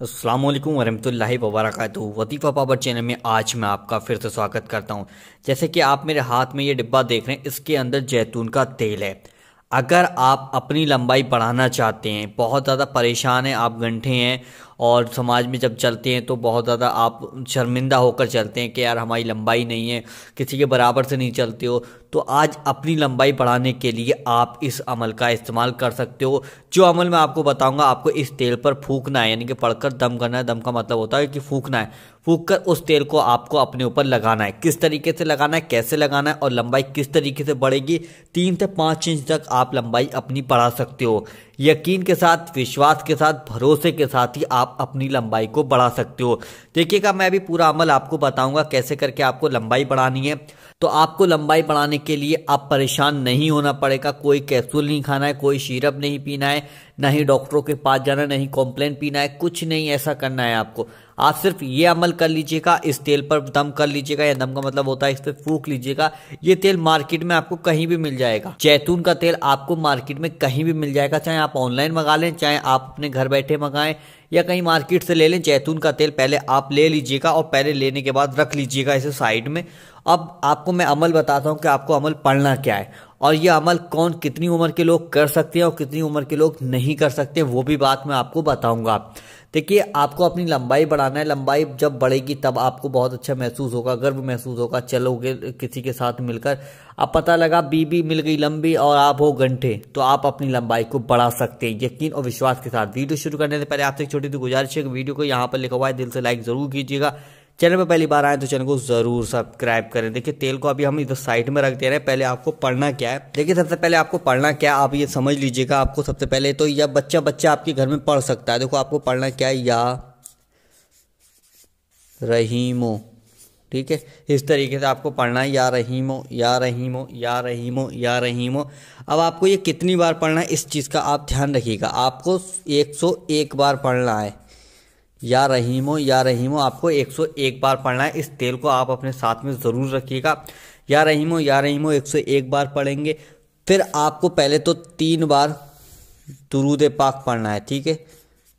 अस्सलाम वालेकुम वबरक वतीफ़ा power channel में आज मैं आपका फिर से स्वागत करता हूँ। जैसे कि आप मेरे हाथ में ये डिब्बा देख रहे हैं, इसके अंदर जैतून का तेल है। अगर आप अपनी लंबाई बढ़ाना चाहते हैं, बहुत ज़्यादा परेशान हैं, आप गंठे हैं और समाज में जब चलते हैं तो बहुत ज़्यादा आप शर्मिंदा होकर चलते हैं कि यार हमारी लंबाई नहीं है, किसी के बराबर से नहीं चलते हो। तो आज अपनी लंबाई बढ़ाने के लिए आप इस अमल का इस्तेमाल कर सकते हो। जो अमल मैं आपको बताऊँगा, आपको इस तेल पर फूकना है, यानी कि पढ़कर दम करना है। दम का मतलब होता है कि फूकना है। फूक कर उस तेल को आपको अपने ऊपर लगाना है। किस तरीके से लगाना है, कैसे लगाना है और लंबाई किस तरीके से बढ़ेगी, तीन से पाँच इंच तक आप लंबाई अपनी बढ़ा सकते हो। यकीन के साथ, विश्वास के साथ, भरोसे के साथ ही आप अपनी लंबाई को बढ़ा सकते हो। देखिएगा, मैं अभी पूरा अमल आपको बताऊँगा कैसे करके आपको लंबाई बढ़ानी है। तो आपको लंबाई बढ़ाने के लिए आप परेशान नहीं होना पड़ेगा। कोई कैप्सूल नहीं खाना है, कोई शीरप नहीं पीना है, ना ही डॉक्टरों के पास जाना नहीं कॉम्प्लेन पीना है, कुछ नहीं ऐसा करना है आपको। आप सिर्फ़ ये अमल कर लीजिएगा, इस तेल पर दम कर लीजिएगा, या दम का मतलब होता है इस पर फूक लीजिएगा, ये तेल मार्केट में आपको कहीं भी मिल जाएगा। जैतून का तेल आपको मार्केट में कहीं भी मिल जाएगा, चाहे आप ऑनलाइन मंगा लें, चाहे आप अपने घर बैठे मंगाएँ या कहीं मार्केट से ले लें, जैतून का तेल पहले आप ले लीजिएगा और पहले लेने के बाद रख लीजिएगा इसे साइड में। अब आपको मैं अमल बताता हूँ कि आपको अमल पढ़ना क्या है। और ये अमल कौन कितनी उम्र के लोग कर सकते हैं और कितनी उम्र के लोग नहीं कर सकते, वो भी बात मैं आपको बताऊँगा। देखिए, आपको अपनी लंबाई बढ़ाना है। लंबाई जब बढ़ेगी, तब आपको बहुत अच्छा महसूस होगा, गर्व महसूस होगा। चलोगे किसी के साथ मिलकर। अब पता लगा, बीबी मिल गई लंबी और आप हो घंटे। तो आप अपनी लंबाई को बढ़ा सकते हैं। यकीन और विश्वास के साथ। वीडियो शुरू करने से पहले आपसे एक छोटी सी गुजारिश है वीडियो को यहाँ पर लिखा हुआ है। दिल से लाइक ज़रूर कीजिएगा। चैनल पर पहली बार आए तो चैनल को ज़रूर सब्सक्राइब करें। देखिए, तेल को अभी हम इधर साइड में रख दे रहे हैं। पहले आपको पढ़ना क्या है? देखिए, सबसे पहले आपको पढ़ना क्या आप ये समझ लीजिएगा आपको सबसे पहले। तो या बच्चा बच्चा आपके घर में पढ़ सकता है। देखो, आपको पढ़ना क्या है? या रहीमो, ठीक है? इस तरीके से आपको पढ़ना है। या रहीमो या रहीमो या रहीमो या रहीमो। अब आपको ये कितनी बार पढ़ना है? इस चीज़ का आप ध्यान रखिएगा। आपको 101 बार पढ़ना है। या रहीमो या रहीमो, आपको 101 बार पढ़ना है, इस तेल को आप अपने साथ में ज़रूर रखिएगा। या रहीमो या रहीमो 101 बार पढ़ेंगे। फिर आपको पहले तो तीन बार दरूद पाक पढ़ना है, ठीक है?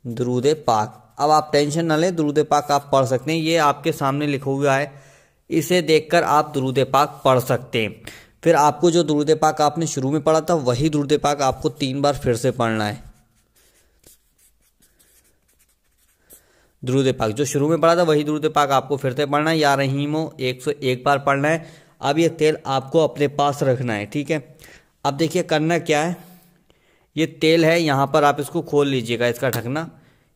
दरूद पाक। अब आप टेंशन ना लें, दरूद पाक आप पढ़ सकते हैं। ये आपके सामने लिखा हुआ है। इसे देखकर आप दरूद पाक पढ़ सकते हैं। फिर आपको जो दरूद पाक आपने शुरू में पढ़ा था, वही दरूद पाक आपको तीन बार फिर से पढ़ना है। द्रुद पाक। जो शुरू में पढ़ा था, वही द्रुद पाक आपको फिर से पढ़ना है। या रहीमो, एक सौ एक बार पढ़ना है। अब ये तेल आपको अपने पास रखना है, ठीक है? अब देखिए, करना क्या है? ये तेल है, यहाँ पर आप इसको खोल लीजिएगा, इसका ढकना।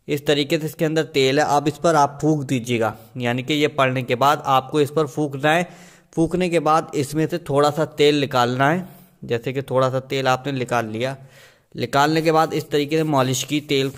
इस तरीके से इसके अंदर तेल है। अब इस पर आप फूक दीजिएगा। यानी कि ये पढ़ने के बाद आपको इस पर फूकना है। फूकने के बाद इसमें से थोड़ा सा तेल निकालना है। जैसे कि थोड़ा सा तेल आपने निकाल लिया। निकालने के बाद इस तरीके से मॉलिश की तेल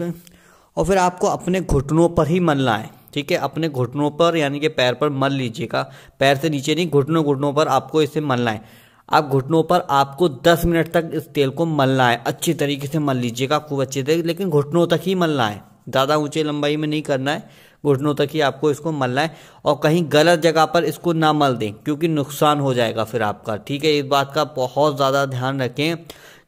और फिर आपको अपने घुटनों पर ही मलना है, ठीक है? अपने घुटनों पर, यानी कि पैर पर मल लीजिएगा। पैर से नीचे नहीं, घुटनों घुटनों पर आपको इसे मलना है। आप घुटनों पर आपको 10 मिनट तक इस तेल को मलना है। अच्छी तरीके से मल लीजिएगा, खूब अच्छे तरीके, लेकिन घुटनों तक ही मलना है। ज़्यादा ऊँचे लंबाई में नहीं करना है। घुटनों तक ही आपको इसको मलना है और कहीं गलत जगह पर इसको ना मल दें, क्योंकि नुकसान हो जाएगा फिर आपका, ठीक है? इस बात का बहुत ज़्यादा ध्यान रखें।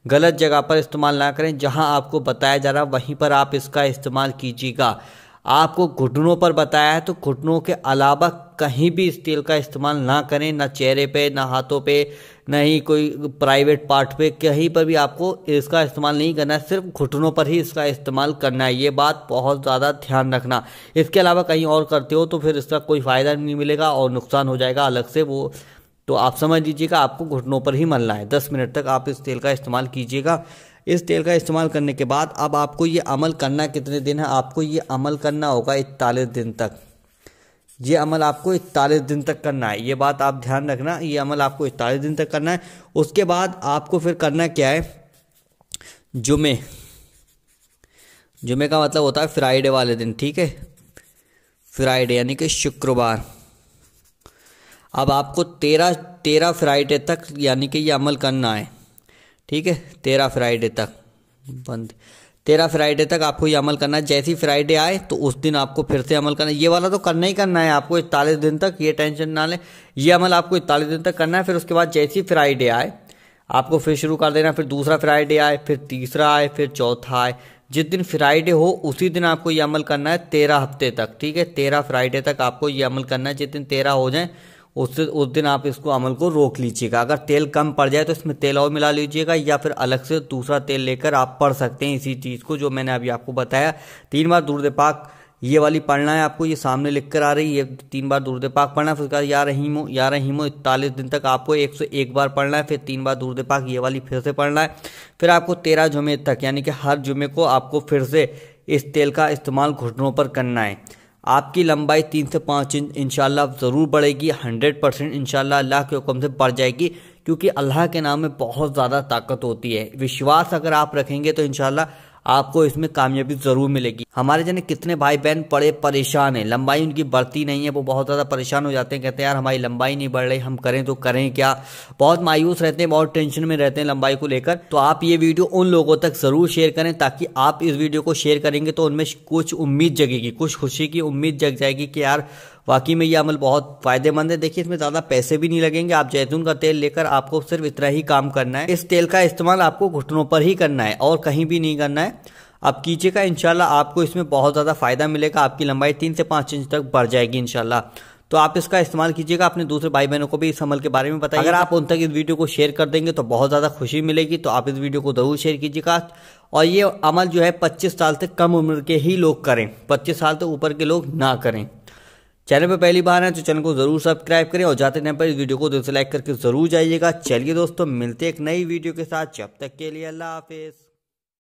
गलत जगह पर इस्तेमाल ना करें। जहाँ आपको बताया जा रहा, वहीं पर आप इसका इस्तेमाल कीजिएगा। आपको घुटनों पर बताया है तो घुटनों के अलावा कहीं भी इस तेल का इस्तेमाल ना करें, ना चेहरे पे, ना हाथों पे, ना ही कोई प्राइवेट पार्ट पे। कहीं पर भी आपको इसका इस्तेमाल नहीं करना है, सिर्फ़ घुटनों पर ही इसका इस्तेमाल करना है। ये बात बहुत ज़्यादा ध्यान रखना। इसके अलावा कहीं और करते हो तो फिर इसका कोई फ़ायदा नहीं मिलेगा और नुकसान हो जाएगा, अलग से वो तो आप समझ लीजिएगा, आपको घुटनों पर ही मलना है। दस मिनट तक आप इस तेल का इस्तेमाल कीजिएगा। इस तेल का इस्तेमाल करने के बाद अब आपको ये अमल करना कितने दिन है? आपको ये अमल करना होगा इकतालीस दिन तक। ये अमल आपको इकतालीस दिन तक करना है। ये बात आप ध्यान रखना, ये अमल आपको इकतालीस दिन तक करना है। उसके बाद आपको फिर करना क्या है? जुमे। जुमे का मतलब होता है फ्राइडे वाले दिन, ठीक है? फ्राइडे, यानी कि शुक्रवार। अब आपको तेरह तेरह फ्राइडे तक यानी कि ये अमल करना है। ठीक है? तेरह फ्राइडे तक। बंद। तेरह फ्राइडे तक आपको ये अमल करना है। जैसी फ्राइडे आए तो उस दिन आपको फिर से अमल करना है। ये वाला तो करना ही करना है। आपको इकतालीस दिन तक ये टेंशन ना लें। ये अमल आपको इकतालीस दिन तक करना है। फिर उसके बाद जैसी फ्राइडे आए, आपको फिर शुरू कर देना। फिर दूसरा फ्राइडे आए, फिर तीसरा आए, फिर चौथा आए। जिस दिन फ्राइडे हो, उसी दिन आपको ये अमल करना है तेरह हफ़्ते तक। ठीक है? तेरह फ्राइडे तक आपको ये अमल करना है। जिस दिन तेरह हो जाए उस उस दिन आप इसको अमल को रोक लीजिएगा। अगर तेल कम पड़ जाए तो इसमें तेल और मिला लीजिएगा या फिर अलग से दूसरा तेल लेकर आप पढ़ सकते हैं इसी चीज़ को जो मैंने अभी आपको बताया। तीन बार दूर पाक ये वाली पढ़ना है आपको, ये सामने लिख कर आ रही है। तीन बार दूर पाक पढ़ना है, फिर उसके या रहीमो या रहीमो इकतालीस दिन तक आपको एक सौ एक बार पढ़ना है, फिर तीन बार दूर पाक ये वाली फिर से पढ़ना है। फिर आपको तेरह जुमे तक, यानी कि हर जुमे को आपको फिर से इस तेल का इस्तेमाल घुटनों पर करना है। आपकी लंबाई तीन से पाँच इंच इनशाला ज़रूर बढ़ेगी, हंड्रेड परसेंट इनशाला अल्लाह के हुक्म से बढ़ जाएगी, क्योंकि अल्लाह के नाम में बहुत ज़्यादा ताकत होती है। विश्वास अगर आप रखेंगे तो इनशाला आपको इसमें कामयाबी ज़रूर मिलेगी। हमारे जने कितने भाई बहन पड़े, परेशान हैं। लंबाई उनकी बढ़ती नहीं है, वो बहुत ज़्यादा परेशान हो जाते हैं, कहते हैं, यार, हमारी लंबाई नहीं बढ़ रही, हम करें तो करें क्या? बहुत मायूस रहते हैं, बहुत टेंशन में रहते हैं लंबाई को लेकर। तो आप ये वीडियो उन लोगों तक ज़रूर शेयर करें, ताकि आप इस वीडियो को शेयर करेंगे तो उनमें कुछ उम्मीद जगेगी, कुछ खुशी की उम्मीद जग जाएगी कि, यार बाकी में ये अमल बहुत फ़ायदेमंद है। देखिए, इसमें ज़्यादा पैसे भी नहीं लगेंगे। आप जैतून का तेल लेकर आपको सिर्फ़ इतना ही काम करना है। इस तेल का इस्तेमाल आपको घुटनों पर ही करना है और कहीं भी नहीं करना है। आप कीजिएगा इनशाला आपको इसमें बहुत ज़्यादा फ़ायदा मिलेगा। आपकी लंबाई तीन से पाँच इंच तक बढ़ जाएगी इनशाला तो आप इसका इस्तेमाल कीजिएगा। अपने दूसरे भाई बहनों को भी इस अमल के बारे में बताइए अगर आप उन तक इस वीडियो को शेयर कर देंगे तो बहुत ज़्यादा खुशी मिलेगी। तो आप इस वीडियो को ज़रूर शेयर कीजिएगा। और ये अमल जो है 25 साल से कम उम्र के ही लोग करें। 25 साल से ऊपर के लोग ना करें। चैनल पर पहली बार है तो चैनल को ज़रूर सब्सक्राइब करें और जाते टाइम पर इस वीडियो को दिल से लाइक करके ज़रूर जाइएगा। चलिए दोस्तों, मिलते एक नई वीडियो के साथ। जब तक के लिए अल्लाह हाफिज़।